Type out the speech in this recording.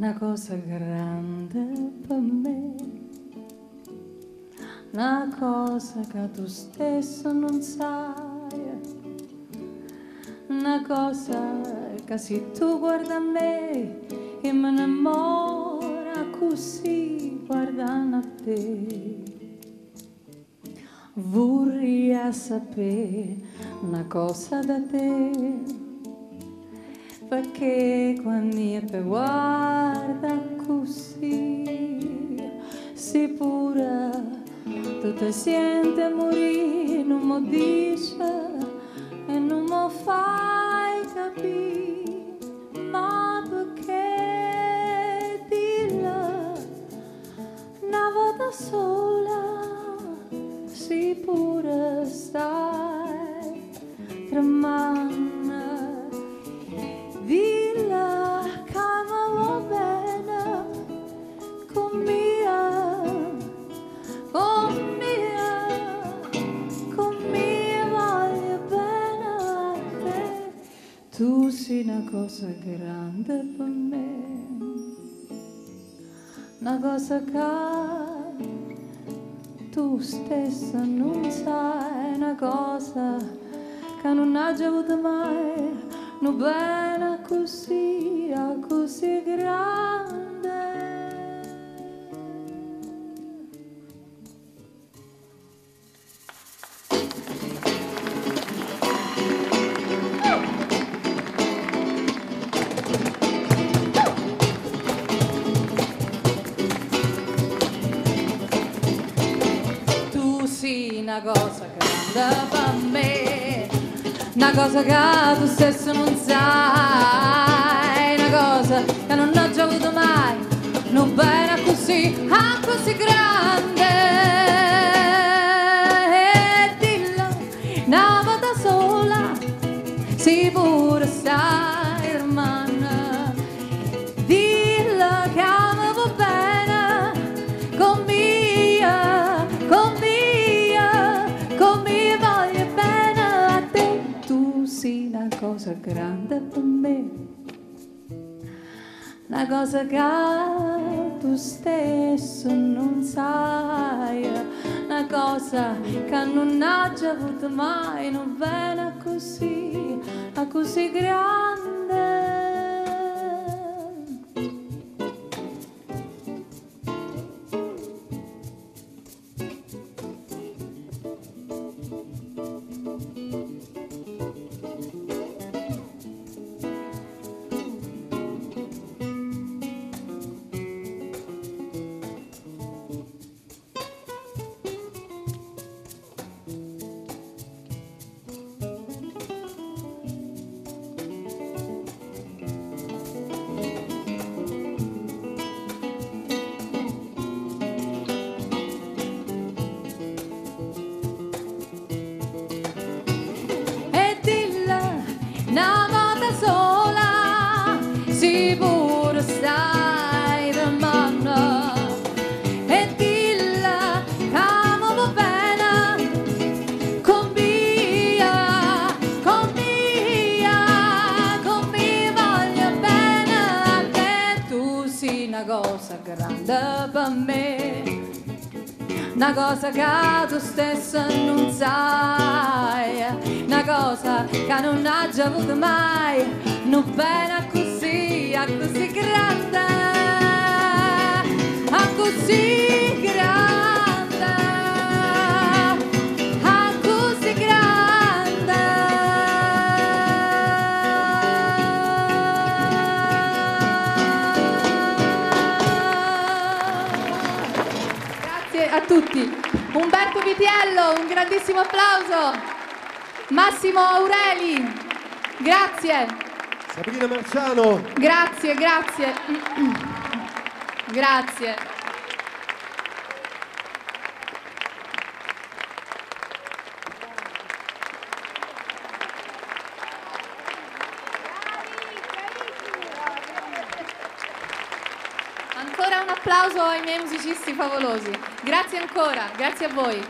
Una cosa grande per me, una cosa che tu stesso non sai, una cosa che se tu guarda me e me ne innamora così guardando a te. Vorrei sapere una cosa da te perché quando io ti guardo così si pura tu ti senti morire non mi dice e non mi fai capire Tu sei una cosa grande per me, una cosa che tu stessa non sai, una cosa che non hai avuto mai no bene così, così grande. Una cosa grande per me una cosa che tu stesso non sai, una cosa che non ho già avuto mai, non bene così, ah, così grande. E dillo una volta sola, si pure stai, cosa grande per me, una cosa che tu stesso non sai, una cosa che non ha già avuto mai, non bene così, a così grande. Grande per me. Una cosa che tu stesso non sai, una cosa che non hai già avuto mai, non pena così, a così grande, a così tutti. Umberto Vitiello, un grandissimo applauso. Massimo Aureli, grazie. Sabrina Marciano, Grazie, grazie. Grazie. Ancora un applauso ai miei musicisti favolosi. Grazie ancora, grazie a voi.